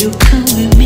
you coming?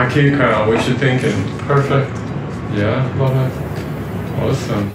Akiko, what you thinking? Perfect. Yeah, love it. Awesome.